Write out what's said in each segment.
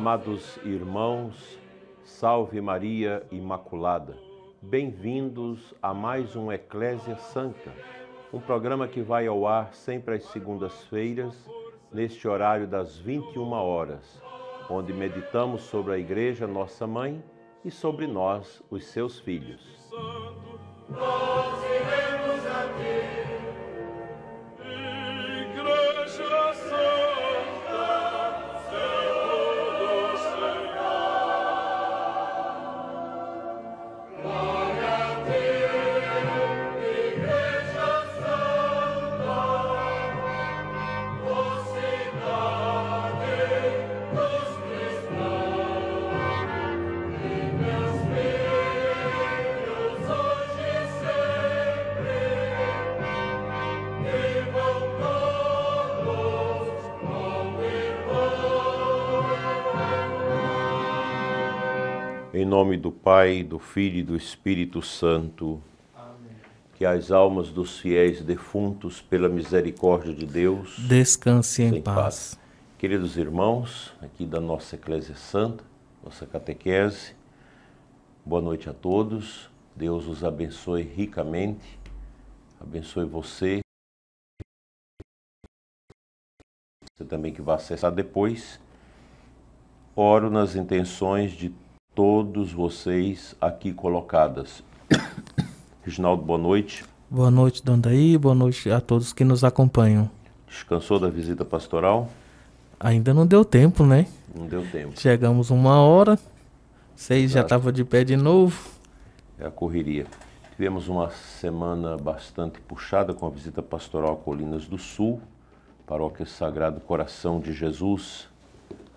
Amados irmãos, salve Maria Imaculada. Bem-vindos a mais um Eclésia Santa, um programa que vai ao ar sempre às segundas-feiras, neste horário das 21 horas, onde meditamos sobre a Igreja Nossa Mãe e sobre nós, os seus filhos. Nome do Pai, do Filho e do Espírito Santo, que as almas dos fiéis defuntos, pela misericórdia de Deus, Descanse em paz. paz. Queridos irmãos, aqui da nossa Eclésia Santa, nossa catequese, boa noite a todos. Deus os abençoe ricamente, abençoe você. Você também que vai acessar depois. Oro nas intenções de todos vocês aqui colocadas. Reginaldo, boa noite. Boa noite, Dona Daí. Boa noite a todos que nos acompanham. Descansou da visita pastoral? Ainda não deu tempo, né? Não deu tempo. Chegamos uma hora, seis já Exato. estava de pé de novo. É a correria. Tivemos uma semana bastante puxada com a visita pastoral a Colinas do Sul, paróquia Sagrado Coração de Jesus.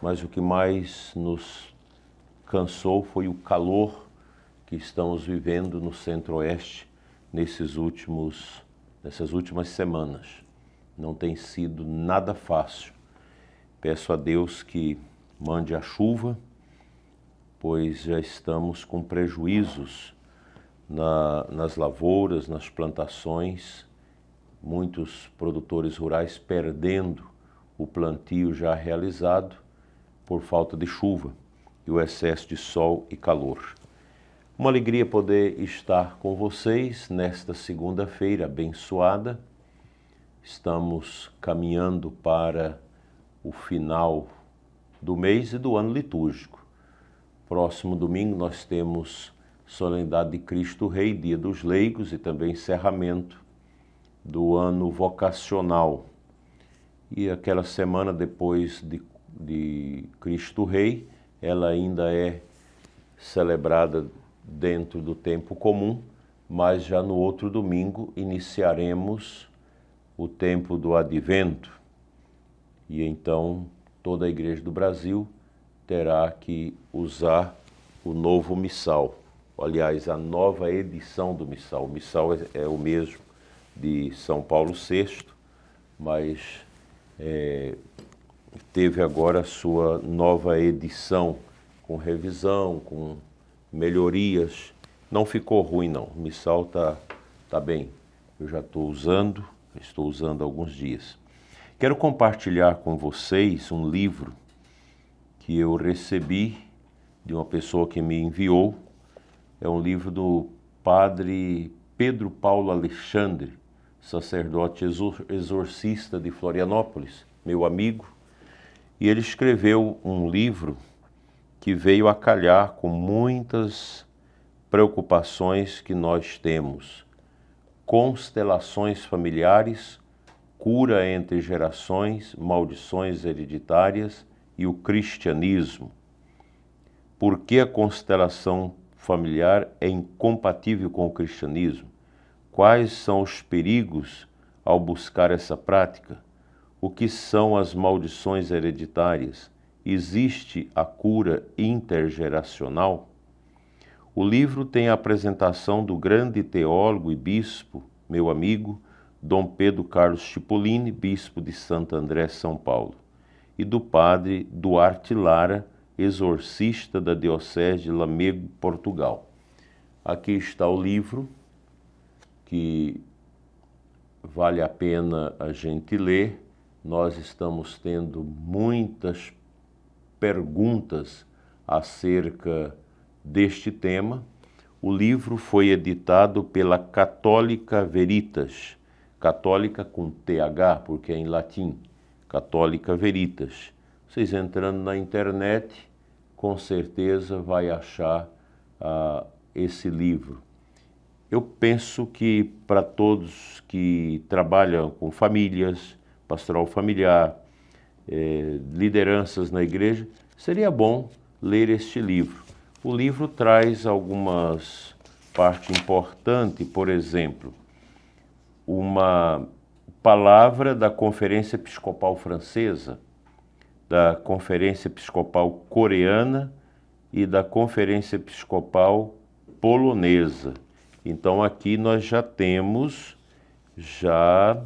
Mas o que mais nos cansou foi o calor que estamos vivendo no Centro-Oeste nesses últimos, nessas últimas semanas. Não tem sido nada fácil. Peço a Deus que mande a chuva, pois já estamos com prejuízos na- nas lavouras, nas plantações, muitos produtores rurais perdendo o plantio já realizado por falta de chuva e o excesso de sol e calor. Uma alegria poder estar com vocês nesta segunda-feira abençoada. Estamos caminhando para o final do mês e do ano litúrgico. Próximo domingo nós temos Solenidade de Cristo Rei, Dia dos Leigos e também encerramento do ano vocacional. E aquela semana depois de, de Cristo Rei, ela ainda é celebrada dentro do tempo comum, mas já no outro domingo iniciaremos o tempo do advento. E então toda a igreja do Brasil terá que usar o novo missal. Aliás, a nova edição do missal. O missal é, é o mesmo de São Paulo VI, mas é, teve agora a sua nova edição, com revisão, com melhorias. Não ficou ruim, não. O missal está tá bem. Eu já estou usando, estou usando há alguns dias. Quero compartilhar com vocês um livro que eu recebi de uma pessoa que me enviou. É um livro do padre Pedro Paulo Alexandre, sacerdote exor- exorcista de Florianópolis, meu amigo. E ele escreveu um livro que veio a calhar com muitas preocupações que nós temos. Constelações familiares, cura entre gerações, maldições hereditárias e o cristianismo. Por que a constelação familiar é incompatível com o cristianismo? Quais são os perigos ao buscar essa prática? O que são as maldições hereditárias? Existe a cura intergeracional? O livro tem a apresentação do grande teólogo e bispo, meu amigo, Dom Pedro Carlos Cipollini, bispo de Santo André, São Paulo, e do padre Duarte Lara, exorcista da Diocese de Lamego, Portugal. Aqui está o livro, que vale a pena a gente ler nós estamos tendo muitas perguntas acerca deste tema. O livro foi editado pela Católica Veritas, católica com TH, porque é em latim, Católica Veritas. Vocês entrando na internet, com certeza vai achar uh, esse livro. Eu penso que para todos que trabalham com famílias, pastoral familiar, eh, lideranças na igreja, seria bom ler este livro. O livro traz algumas partes importantes, por exemplo, uma palavra da Conferência Episcopal Francesa, da Conferência Episcopal Coreana e da Conferência Episcopal Polonesa. Então aqui nós já temos já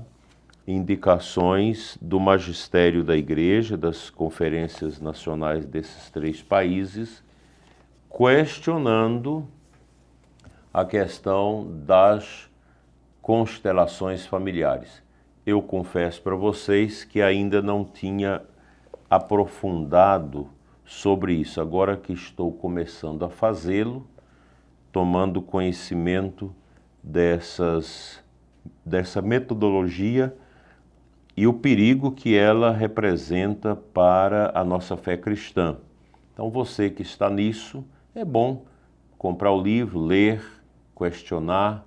indicações do magistério da igreja, das conferências nacionais desses três países, questionando a questão das constelações familiares. Eu confesso para vocês que ainda não tinha aprofundado sobre isso. Agora que estou começando a fazê-lo, tomando conhecimento dessas, dessa metodologia e o perigo que ela representa para a nossa fé cristã. Então, você que está nisso, é bom comprar o livro, ler, questionar,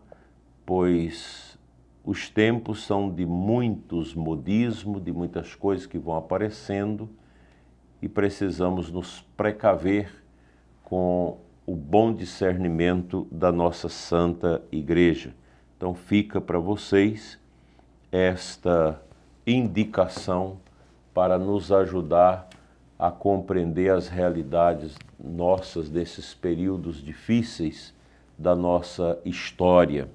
pois os tempos são de muitos modismos, de muitas coisas que vão aparecendo e precisamos nos precaver com o bom discernimento da nossa Santa Igreja. Então fica para vocês esta indicação para nos ajudar a compreender as realidades nossas desses períodos difíceis da nossa história.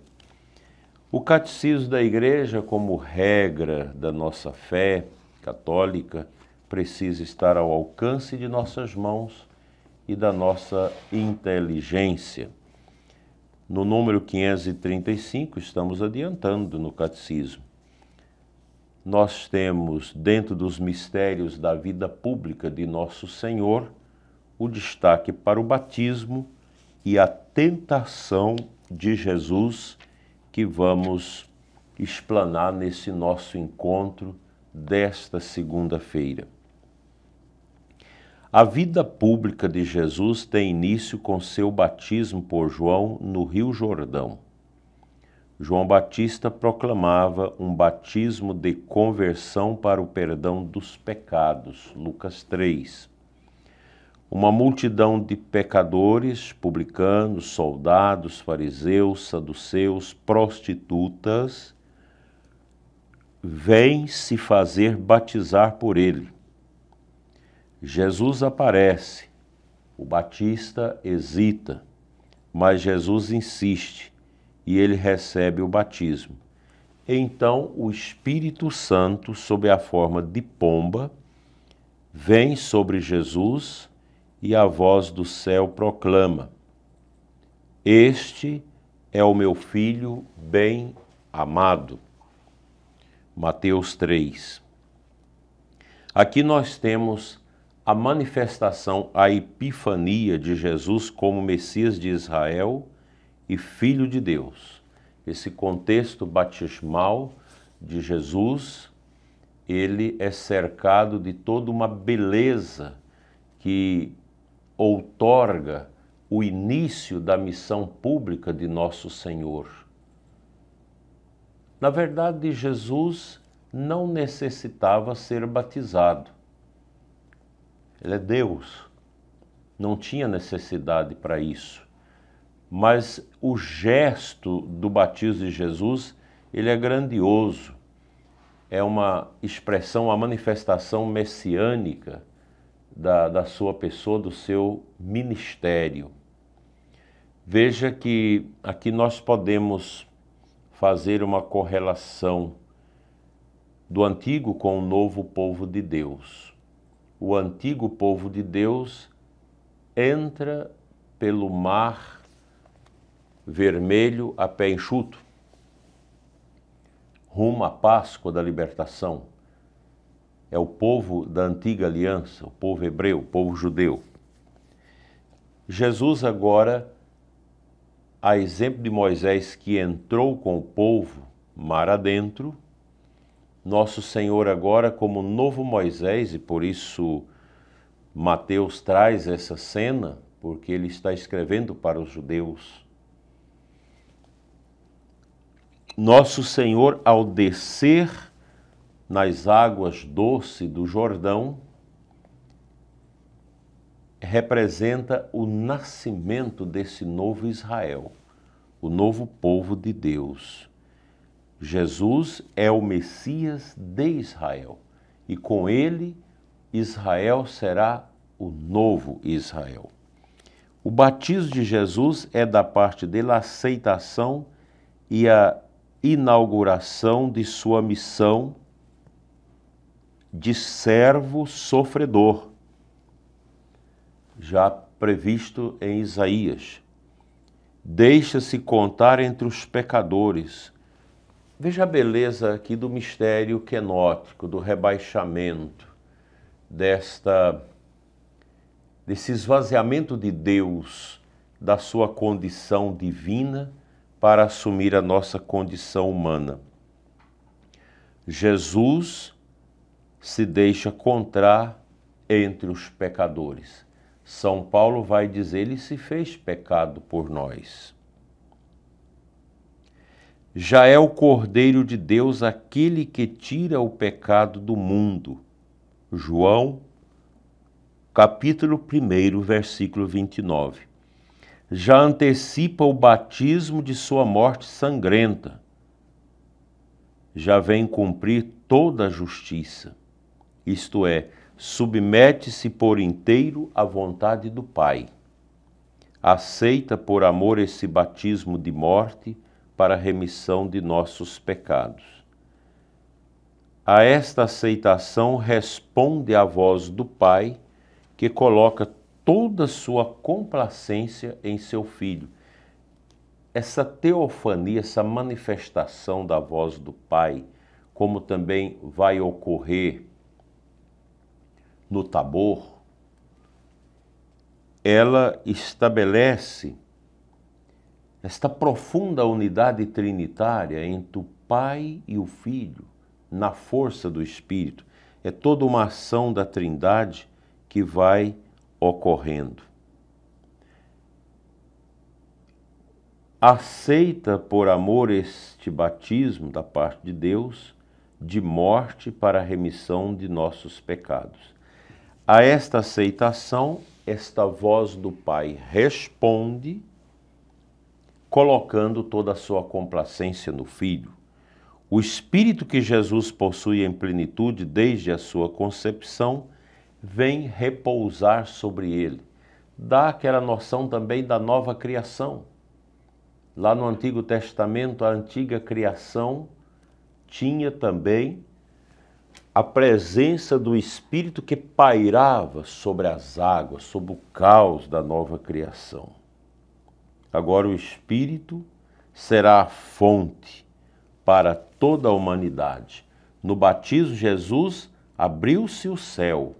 O catecismo da igreja, como regra da nossa fé católica, precisa estar ao alcance de nossas mãos e da nossa inteligência. No número 535, estamos adiantando no catecismo. Nós temos, dentro dos mistérios da vida pública de Nosso Senhor, o destaque para o batismo e a tentação de Jesus que vamos explanar nesse nosso encontro desta segunda-feira. A vida pública de Jesus tem início com seu batismo por João no Rio Jordão. João Batista proclamava um batismo de conversão para o perdão dos pecados. Lucas 3. Uma multidão de pecadores, publicanos, soldados, fariseus, saduceus, prostitutas, vem se fazer batizar por ele. Jesus aparece, o Batista hesita, mas Jesus insiste e ele recebe o batismo. Então o Espírito Santo, sob a forma de pomba, vem sobre Jesus e a voz do céu proclama: Este é o meu filho bem amado. Mateus 3. Aqui nós temos a manifestação, a epifania de Jesus como Messias de Israel e Filho de Deus. Esse contexto batismal de Jesus, ele é cercado de toda uma beleza que outorga o início da missão pública de nosso Senhor. Na verdade, Jesus não necessitava ser batizado. Ele é Deus. Não tinha necessidade para isso. Mas o gesto do batismo de Jesus, ele é grandioso. É uma expressão, uma manifestação messiânica da, da sua pessoa, do seu ministério. Veja que aqui nós podemos fazer uma correlação do antigo com o novo povo de Deus o antigo povo de Deus entra pelo mar vermelho a pé enxuto, rumo à Páscoa da libertação. é o povo da antiga aliança, o povo hebreu, o povo judeu. Jesus agora, a exemplo de Moisés que entrou com o povo mar adentro, nosso Senhor agora como novo Moisés, e por isso Mateus traz essa cena, porque ele está escrevendo para os judeus. Nosso Senhor, ao descer nas águas doces do Jordão, representa o nascimento desse novo Israel, o novo povo de Deus. Jesus é o Messias de Israel e com ele Israel será o novo Israel. O batismo de Jesus é da parte dele a aceitação e a inauguração de sua missão de servo sofredor, já previsto em Isaías. Deixa-se contar entre os pecadores. Veja a beleza aqui do mistério quenótico, do rebaixamento, desta desse esvaziamento de Deus da sua condição divina para assumir a nossa condição humana. Jesus se deixa encontrar entre os pecadores. São Paulo vai dizer: Ele se fez pecado por nós. Já é o Cordeiro de Deus aquele que tira o pecado do mundo. João, capítulo 1, versículo 29. Já antecipa o batismo de sua morte sangrenta. Já vem cumprir toda a justiça isto é, submete-se por inteiro à vontade do Pai. Aceita por amor esse batismo de morte para a remissão de nossos pecados. A esta aceitação responde a voz do Pai, que coloca toda sua complacência em seu Filho. Essa teofania, essa manifestação da voz do Pai, como também vai ocorrer no Tabor, ela estabelece esta profunda unidade trinitária entre o Pai e o Filho, na força do Espírito. É toda uma ação da Trindade que vai ocorrendo. Aceita por amor este batismo da parte de Deus de morte para a remissão de nossos pecados. A esta aceitação, esta voz do Pai responde, colocando toda a sua complacência no Filho. O Espírito que Jesus possui em plenitude desde a sua concepção vem repousar sobre ele. Dá aquela noção também da nova criação. Lá no Antigo Testamento, a antiga criação tinha também a presença do Espírito que pairava sobre as águas, sobre o caos da nova criação. Agora o Espírito será a fonte para toda a humanidade. No batismo, Jesus abriu-se o céu,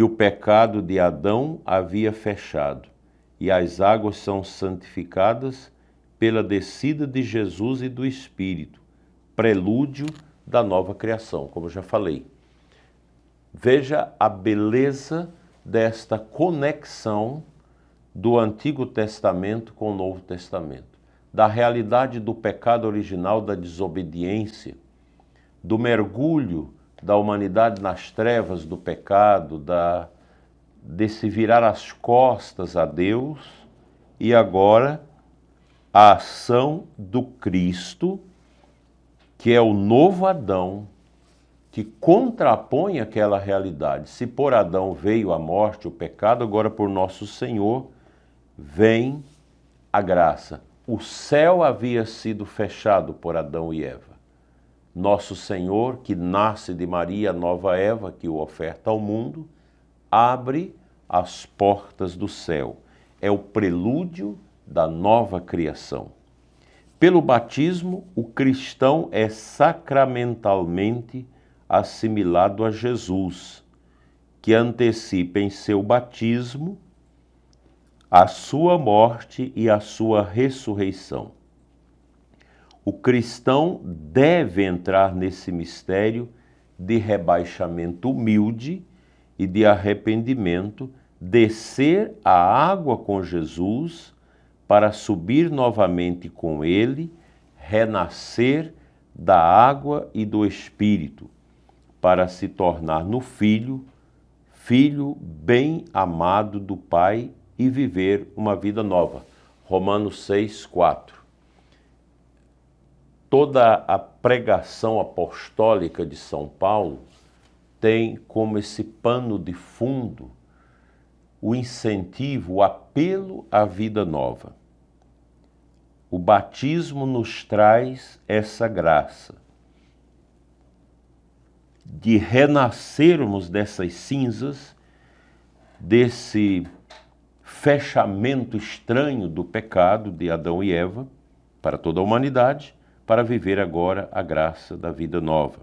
que o pecado de Adão havia fechado, e as águas são santificadas pela descida de Jesus e do Espírito, prelúdio da nova criação, como eu já falei. Veja a beleza desta conexão do Antigo Testamento com o Novo Testamento, da realidade do pecado original, da desobediência, do mergulho da humanidade nas trevas do pecado, da de se virar as costas a Deus e agora a ação do Cristo que é o novo Adão, que contrapõe aquela realidade. Se por Adão veio a morte, o pecado, agora por nosso Senhor vem a graça. O céu havia sido fechado por Adão e Eva. Nosso Senhor, que nasce de Maria, nova Eva, que o oferta ao mundo, abre as portas do céu. É o prelúdio da nova criação. Pelo batismo, o cristão é sacramentalmente assimilado a Jesus, que antecipa em seu batismo a sua morte e a sua ressurreição. O cristão deve entrar nesse mistério de rebaixamento humilde e de arrependimento, descer a água com Jesus para subir novamente com ele, renascer da água e do Espírito, para se tornar no Filho, filho bem amado do Pai e viver uma vida nova. Romanos 6, 4. Toda a pregação apostólica de São Paulo tem como esse pano de fundo o incentivo, o apelo à vida nova. O batismo nos traz essa graça de renascermos dessas cinzas, desse fechamento estranho do pecado de Adão e Eva para toda a humanidade, para viver agora a graça da vida nova.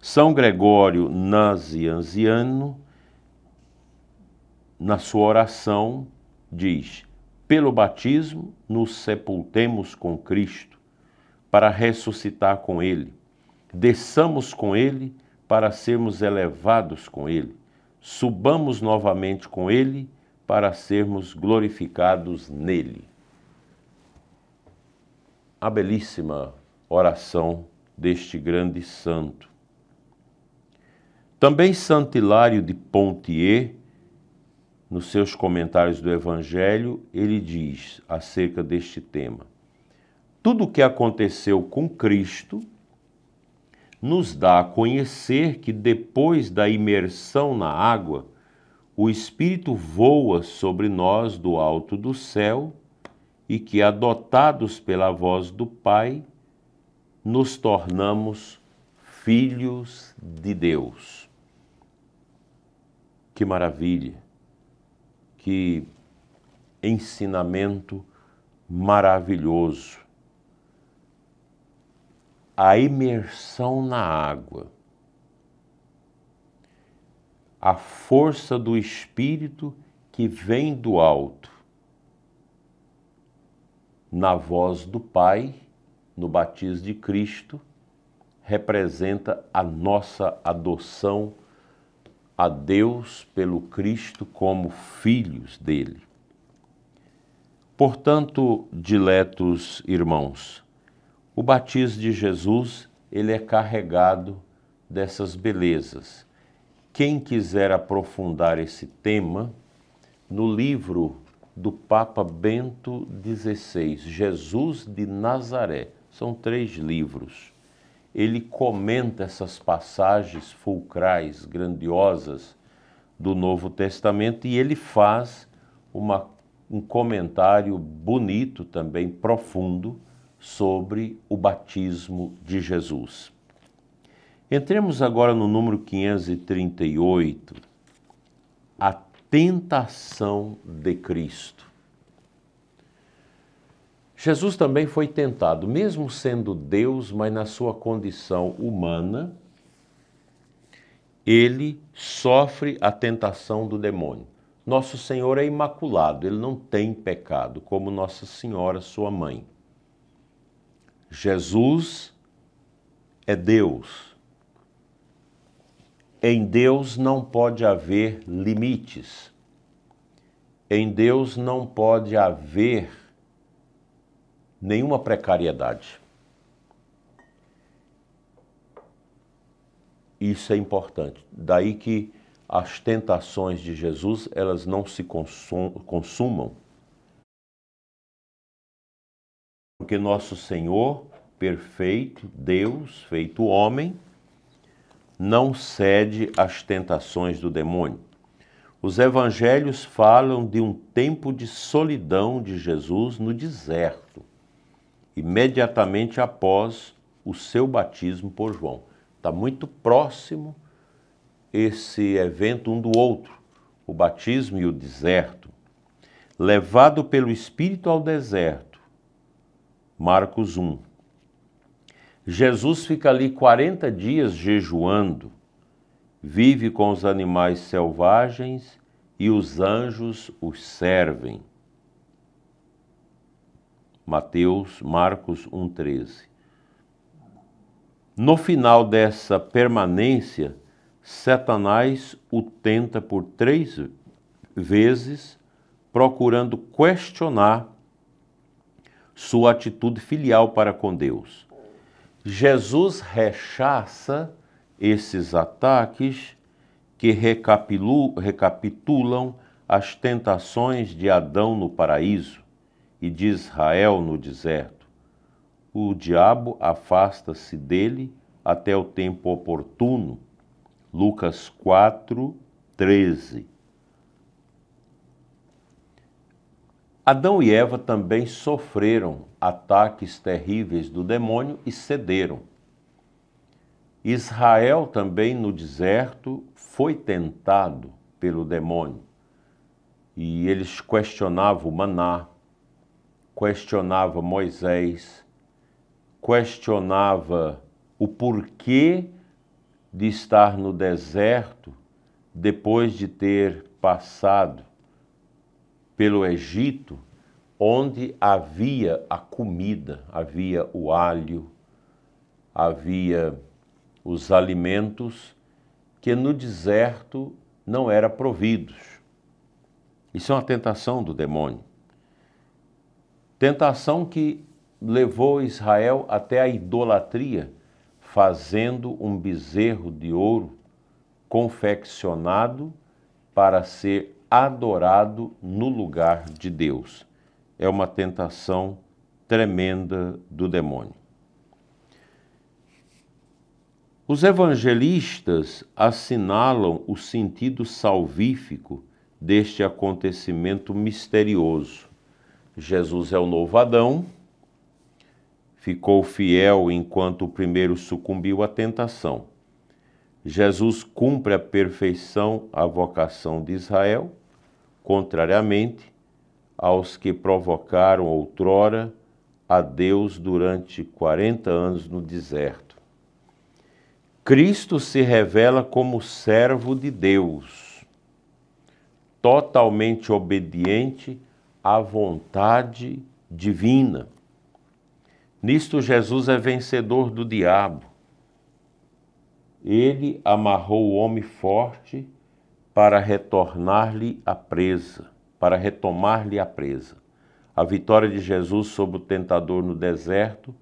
São Gregório Nazianziano, na sua oração, diz: Pelo batismo nos sepultemos com Cristo, para ressuscitar com Ele, desçamos com Ele para sermos elevados com Ele, subamos novamente com Ele para sermos glorificados nele. A belíssima oração deste grande santo. Também Santo Hilário de Pontier, nos seus comentários do Evangelho, ele diz acerca deste tema: Tudo o que aconteceu com Cristo nos dá a conhecer que depois da imersão na água, o Espírito voa sobre nós do alto do céu e que, adotados pela voz do Pai, nos tornamos filhos de Deus. Que maravilha! Que ensinamento maravilhoso! A imersão na água a força do Espírito que vem do alto. Na voz do Pai, no batismo de Cristo, representa a nossa adoção a Deus pelo Cristo como filhos dele. Portanto, diletos irmãos, o batismo de Jesus, ele é carregado dessas belezas quem quiser aprofundar esse tema, no livro do Papa Bento XVI, Jesus de Nazaré, são três livros. Ele comenta essas passagens fulcrais, grandiosas do Novo Testamento e ele faz uma, um comentário bonito, também profundo, sobre o batismo de Jesus. Entremos agora no número 538, a tentação de Cristo. Jesus também foi tentado, mesmo sendo Deus, mas na sua condição humana, ele sofre a tentação do demônio. Nosso Senhor é imaculado, ele não tem pecado, como Nossa Senhora, sua mãe. Jesus é Deus em Deus não pode haver limites. Em Deus não pode haver nenhuma precariedade. Isso é importante. Daí que as tentações de Jesus, elas não se consumam. Porque nosso Senhor, perfeito, Deus, feito homem, não cede às tentações do demônio. Os evangelhos falam de um tempo de solidão de Jesus no deserto, imediatamente após o seu batismo por João. Está muito próximo esse evento um do outro, o batismo e o deserto. Levado pelo Espírito ao deserto, Marcos 1. Jesus fica ali 40 dias jejuando, vive com os animais selvagens e os anjos os servem. Mateus, Marcos 1,13. No final dessa permanência, Satanás o tenta por três vezes, procurando questionar sua atitude filial para com Deus. Jesus rechaça esses ataques que recapitulam as tentações de Adão no paraíso e de Israel no deserto. O diabo afasta-se dele até o tempo oportuno. Lucas 4, 13. Adão e Eva também sofreram ataques terríveis do demônio e cederam. Israel também no deserto foi tentado pelo demônio e eles questionavam o maná, questionava Moisés, questionava o porquê de estar no deserto depois de ter passado pelo Egito, onde havia a comida, havia o alho, havia os alimentos que no deserto não eram providos. Isso é uma tentação do demônio. Tentação que levou Israel até a idolatria, fazendo um bezerro de ouro confeccionado para ser adorado no lugar de Deus. É uma tentação tremenda do demônio. Os evangelistas assinalam o sentido salvífico deste acontecimento misterioso. Jesus é o novo Adão, ficou fiel enquanto o primeiro sucumbiu à tentação Jesus cumpre à perfeição a vocação de Israel, contrariamente aos que provocaram outrora a Deus durante 40 anos no deserto. Cristo se revela como servo de Deus, totalmente obediente à vontade divina. Nisto, Jesus é vencedor do diabo ele amarrou o homem forte para retornar-lhe a presa, para retomar-lhe a presa. A vitória de Jesus sobre o tentador no deserto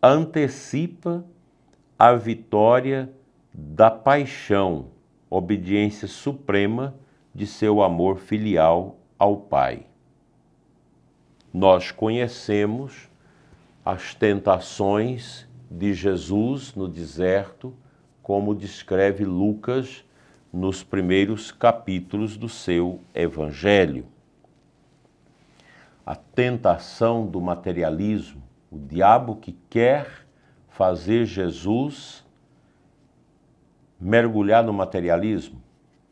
antecipa a vitória da paixão, obediência suprema de seu amor filial ao Pai. Nós conhecemos as tentações de Jesus no deserto como descreve Lucas nos primeiros capítulos do seu Evangelho. A tentação do materialismo, o diabo que quer fazer Jesus mergulhar no materialismo,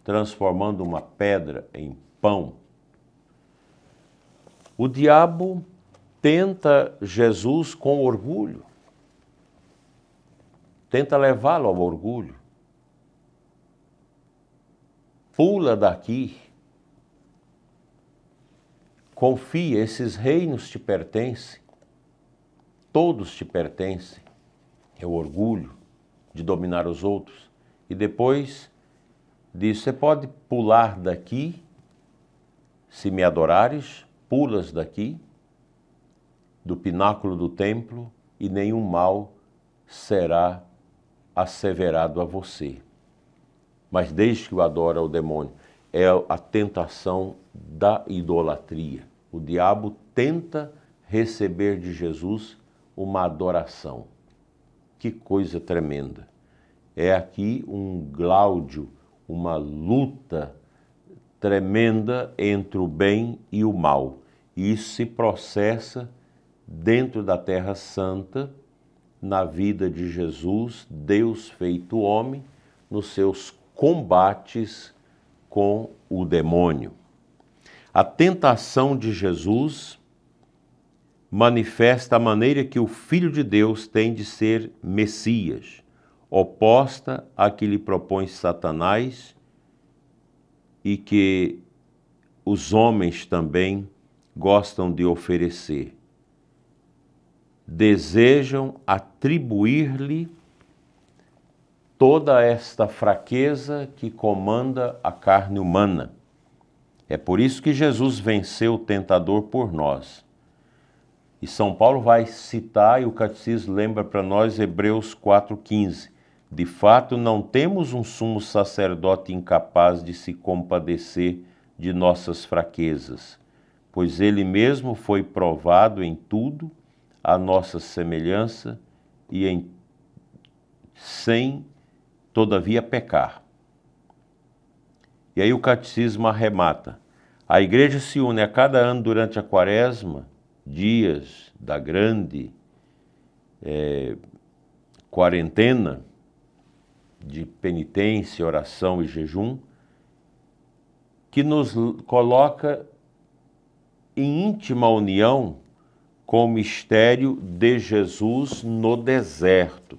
transformando uma pedra em pão. O diabo tenta Jesus com orgulho tenta levá-lo ao orgulho. Pula daqui. Confia, esses reinos te pertencem. Todos te pertencem. É o orgulho de dominar os outros. E depois diz: Você pode pular daqui, se me adorares, pulas daqui, do pináculo do templo, e nenhum mal será asseverado a você. Mas desde que o adora o demônio, é a tentação da idolatria. O diabo tenta receber de Jesus uma adoração. Que coisa tremenda. É aqui um gláudio, uma luta tremenda entre o bem e o mal. E isso se processa dentro da Terra Santa na vida de Jesus, Deus feito homem, nos seus combates com o demônio. A tentação de Jesus manifesta a maneira que o Filho de Deus tem de ser Messias, oposta à que lhe propõe Satanás e que os homens também gostam de oferecer. Desejam atribuir-lhe toda esta fraqueza que comanda a carne humana. É por isso que Jesus venceu o tentador por nós. E São Paulo vai citar, e o catecismo lembra para nós, Hebreus 4,15. De fato, não temos um sumo sacerdote incapaz de se compadecer de nossas fraquezas, pois ele mesmo foi provado em tudo a nossa semelhança e em sem todavia pecar. E aí o catecismo arremata. A igreja se une a cada ano durante a quaresma, dias da grande é, quarentena de penitência, oração e jejum, que nos coloca em íntima união com o mistério de Jesus no deserto.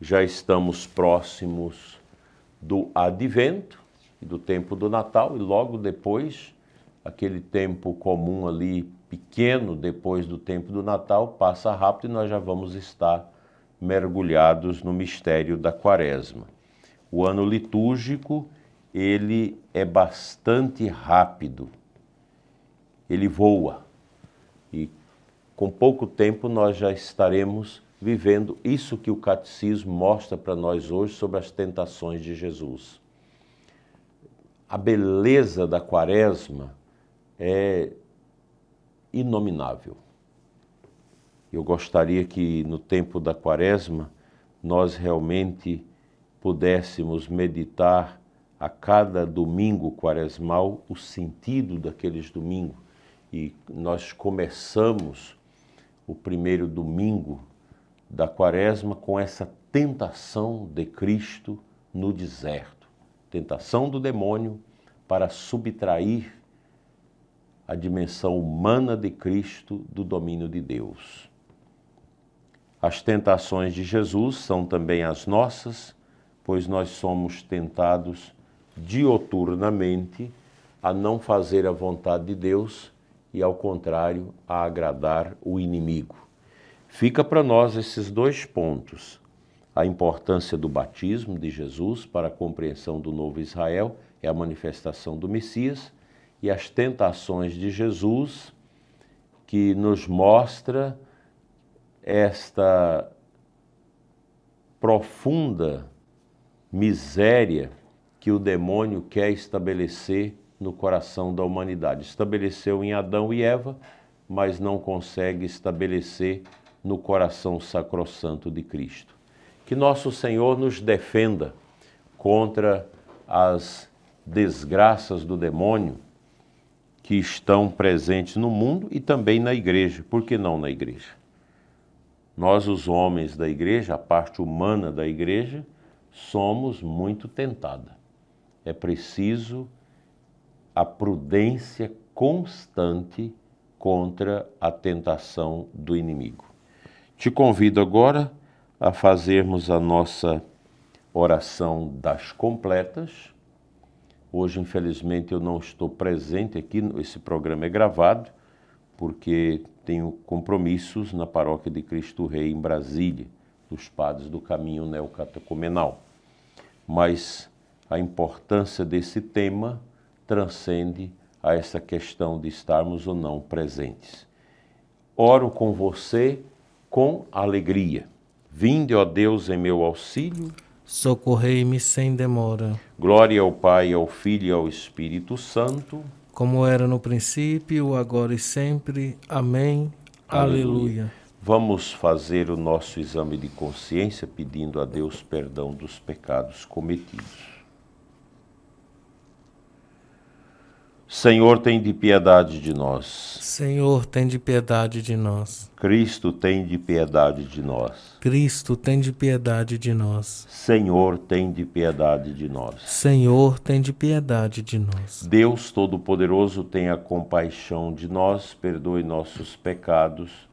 Já estamos próximos do advento e do tempo do Natal, e logo depois, aquele tempo comum ali, pequeno, depois do tempo do Natal, passa rápido e nós já vamos estar mergulhados no mistério da Quaresma. O ano litúrgico ele é bastante rápido, ele voa. E com pouco tempo nós já estaremos vivendo isso que o catecismo mostra para nós hoje sobre as tentações de Jesus. A beleza da quaresma é inominável. Eu gostaria que no tempo da quaresma nós realmente pudéssemos meditar a cada domingo quaresmal o sentido daqueles domingos. E nós começamos o primeiro domingo da quaresma com essa tentação de Cristo no deserto tentação do demônio para subtrair a dimensão humana de Cristo do domínio de Deus. As tentações de Jesus são também as nossas, pois nós somos tentados dioturnamente a não fazer a vontade de Deus e, ao contrário, a agradar o inimigo. Fica para nós esses dois pontos: a importância do batismo de Jesus para a compreensão do novo Israel, é a manifestação do Messias, e as tentações de Jesus, que nos mostra esta profunda miséria que o demônio quer estabelecer no coração da humanidade. Estabeleceu em Adão e Eva, mas não consegue estabelecer no coração sacrossanto de Cristo. Que nosso Senhor nos defenda contra as desgraças do demônio que estão presentes no mundo e também na igreja. Por que não na igreja? Nós, os homens da igreja, a parte humana da igreja, somos muito tentados é preciso a prudência constante contra a tentação do inimigo. Te convido agora a fazermos a nossa oração das completas. Hoje, infelizmente, eu não estou presente aqui, esse programa é gravado, porque tenho compromissos na Paróquia de Cristo Rei, em Brasília, dos padres do caminho neocatecumenal. Mas a importância desse tema transcende a essa questão de estarmos ou não presentes. Oro com você com alegria. Vinde, ó Deus, em meu auxílio. Socorrei-me sem demora. Glória ao Pai, ao Filho e ao Espírito Santo. Como era no princípio, agora e sempre. Amém. Aleluia. Aleluia. Vamos fazer o nosso exame de consciência pedindo a Deus perdão dos pecados cometidos. Senhor, tem de piedade de nós. Senhor, tem de piedade de nós. Cristo, tem de piedade de nós. Cristo, tem de piedade de nós. Senhor, tem de piedade de nós. Senhor, tem de piedade de nós. Deus Todo-Poderoso, tenha compaixão de nós, perdoe nossos pecados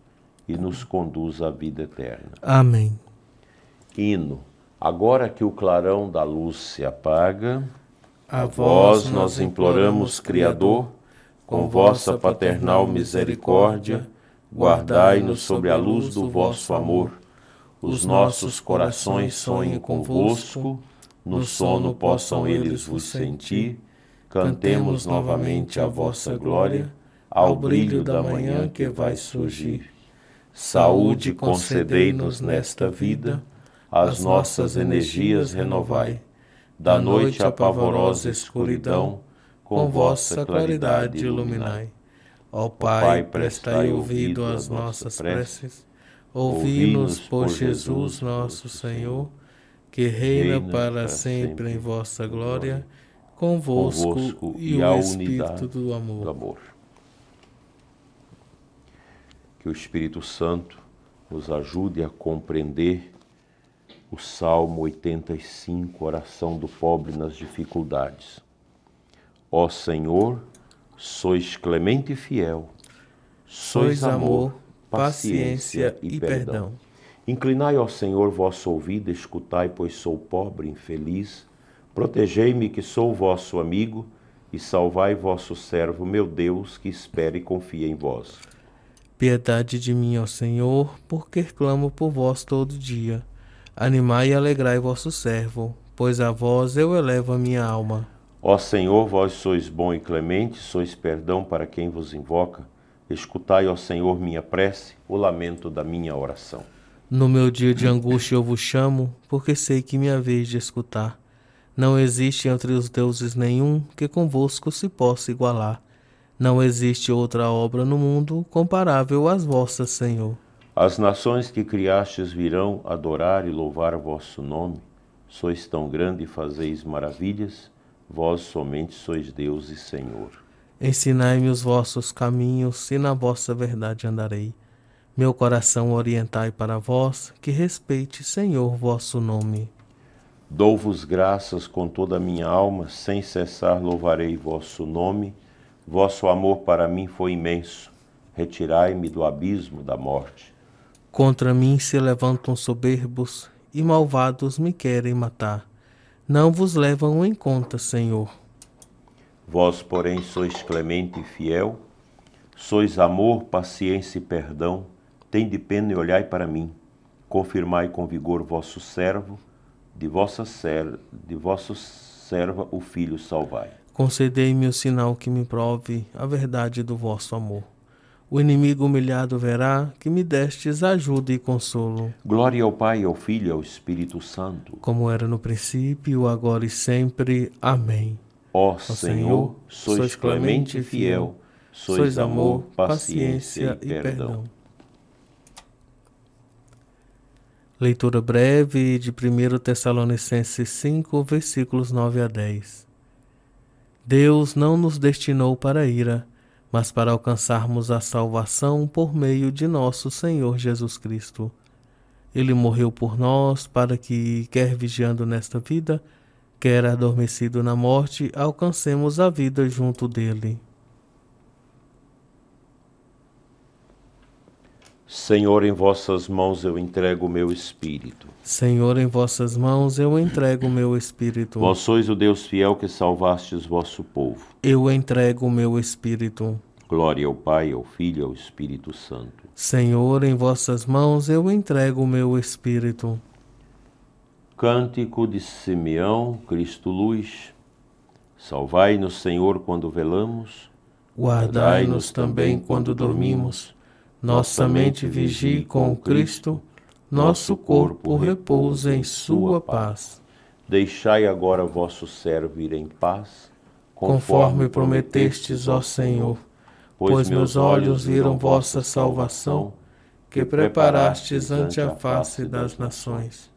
e nos conduz à vida eterna. Amém. Hino. Agora que o clarão da luz se apaga, A vós nós imploramos, Criador, com vossa paternal misericórdia, guardai-nos sobre a luz do vosso amor. Os nossos corações sonhem convosco, no sono possam eles vos sentir. Cantemos novamente a vossa glória, ao brilho da manhã que vai surgir. Saúde concedei-nos nesta vida, as nossas energias renovai. Da noite a pavorosa escuridão, com vossa claridade iluminai. Ó Pai, prestai ouvido às nossas preces. Ouvi-nos por Jesus nosso Senhor, que reina para sempre em vossa glória, convosco e o Espírito do amor. Que o Espírito Santo nos ajude a compreender o Salmo 85, oração do pobre nas dificuldades. Ó Senhor, sois clemente e fiel, Sois amor, paciência e perdão. Inclinai, ó Senhor, vosso ouvido, escutai, pois sou pobre, infeliz. Protegei-me, que sou vosso amigo, e salvai vosso servo, meu Deus, que espera e confia em vós. Piedade de mim, ó Senhor, porque clamo por vós todo dia. Animai e alegrai vosso servo, pois a vós eu elevo a minha alma. Ó Senhor, vós sois bom e clemente, sois perdão para quem vos invoca. Escutai, ó Senhor, minha prece, o lamento da minha oração. No meu dia de angústia eu vos chamo, porque sei que minha vez de escutar. Não existe entre os deuses nenhum que convosco se possa igualar. Não existe outra obra no mundo comparável às vossas, Senhor. As nações que criastes virão adorar e louvar vosso nome. Sois tão grande e fazeis maravilhas, vós somente sois Deus e Senhor. Ensinai-me os vossos caminhos, e na vossa verdade andarei. Meu coração orientai para vós, que respeite, Senhor, vosso nome. Dou-vos graças com toda a minha alma, sem cessar louvarei vosso nome. Vosso amor para mim foi imenso. Retirai-me do abismo da morte. Contra mim se levantam soberbos, e malvados me querem matar. Não vos levam em conta, Senhor. Vós, porém, sois clemente e fiel, sois amor, paciência e perdão. Tende pena e olhai para mim. Confirmai com vigor vosso servo, de vossa, ser, de vosso serva o filho salvai. Concedei-me o sinal que me prove a verdade do vosso amor. O inimigo humilhado verá que me destes ajuda e consolo, Glória ao Pai, ao Filho e ao Espírito Santo. como era no princípio, agora e sempre. Amém. Ó Senhor, Senhor, sois clemente e fiel, sois amor, paciência e perdão. Leitura breve de 1 Tessalonicenses 5, versículos 9 a 10. Deus não nos destinou para a ira, mas para alcançarmos a salvação por meio de nosso Senhor Jesus Cristo. Ele morreu por nós para que, quer vigiando nesta vida, quer adormecido na morte, alcancemos a vida junto dele. Senhor, em vossas mãos eu entrego o meu espírito. Senhor, em vossas mãos eu entrego o meu espírito. Vós sois o Deus fiel que salvastes vosso povo. Eu entrego o meu espírito. Glória ao Pai, ao Filho e ao Espírito Santo. Senhor, em vossas mãos eu entrego o meu espírito. Cântico de Simeão, Cristo luz. Salvai-nos, Senhor, quando velamos. Guardai-nos também quando dormimos. Nossa mente vigie com Cristo, nosso corpo repousa em sua paz. Deixai agora vosso servo ir em paz, Conforme prometestes, ó Senhor, pois meus olhos viram vossa salvação, que preparastes ante a face das nações,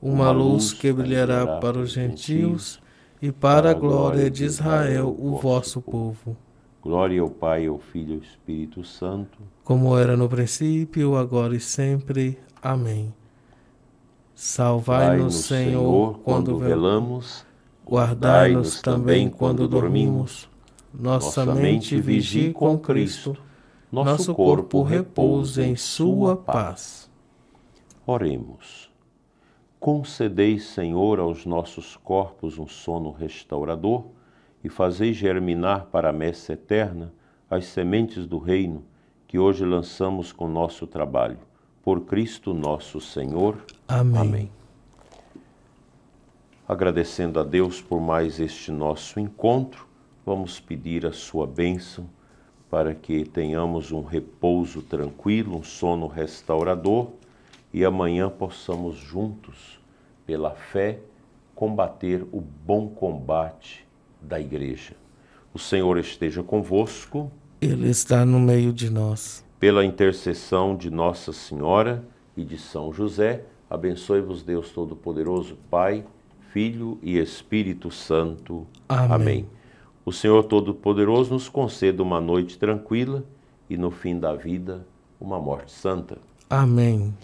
uma luz que brilhará para os gentios e para a glória de Israel, o vosso povo. Glória ao Pai, ao Filho e ao Espírito Santo, como era no princípio, agora e sempre. Amém. Salvai-nos, Senhor, quando velamos, guardai-nos também quando dormimos. Nossa mente vigie com Cristo, nosso corpo repouse em Sua paz. Oremos. Concedei, Senhor, aos nossos corpos um sono restaurador e fazei germinar para a messe eterna as sementes do reino que hoje lançamos com nosso trabalho. Por Cristo nosso Senhor. Amém. Amém. Agradecendo a Deus por mais este nosso encontro, vamos pedir a sua bênção para que tenhamos um repouso tranquilo, um sono restaurador e amanhã possamos juntos, pela fé, combater o bom combate da igreja. O Senhor esteja convosco. Ele está no meio de nós. Pela intercessão de Nossa Senhora e de São José, abençoe-vos Deus Todo-Poderoso, Pai, Filho e Espírito Santo. Amém. Amém. O Senhor Todo-Poderoso nos conceda uma noite tranquila e no fim da vida uma morte santa. Amém.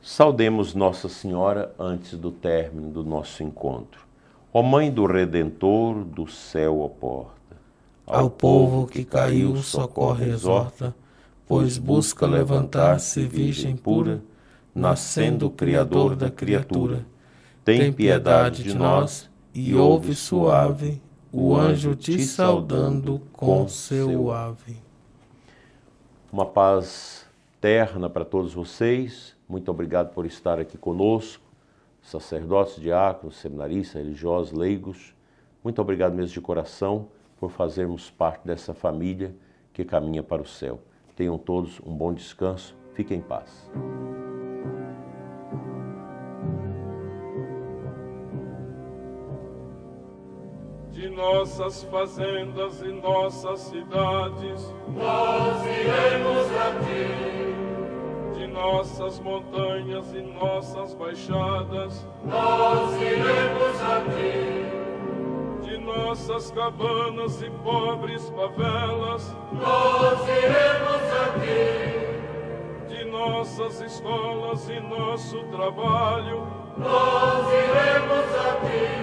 Saudemos Nossa Senhora antes do término do nosso encontro. Ó Mãe do Redentor, do céu a porta, ao, ao povo que caiu, socorre exorta, pois busca levantar-se virgem pura, nascendo o Criador da criatura. Tem piedade de nós e ouve suave o anjo te saudando com seu ave. Uma paz terna para todos vocês muito obrigado por estar aqui conosco, sacerdotes, diáconos, seminaristas, religiosos, leigos. Muito obrigado mesmo de coração por fazermos parte dessa família que caminha para o céu. Tenham todos um bom descanso. Fiquem em paz. de nossas fazendas e nossas cidades, nós iremos a ti nossas montanhas e nossas baixadas, nós iremos a ti. De nossas cabanas e pobres favelas, nós iremos a ti. De nossas escolas e nosso trabalho, nós iremos a ti